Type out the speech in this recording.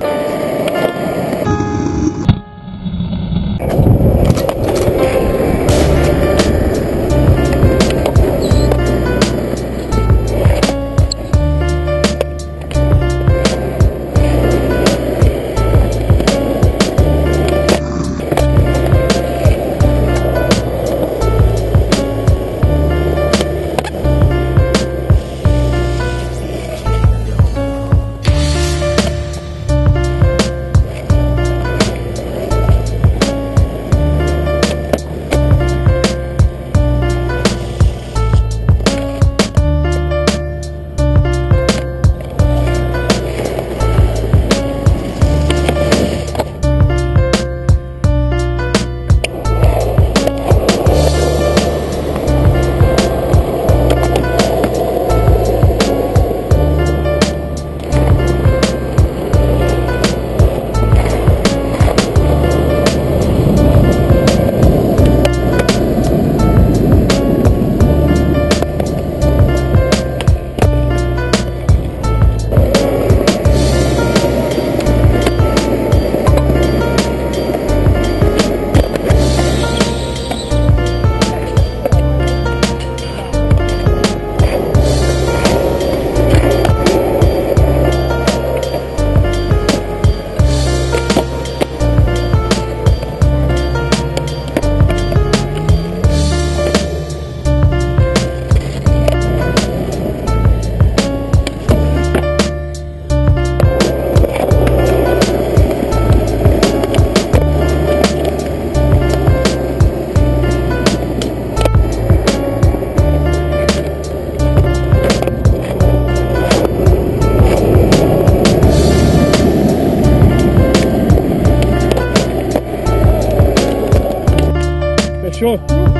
Yeah. Sure.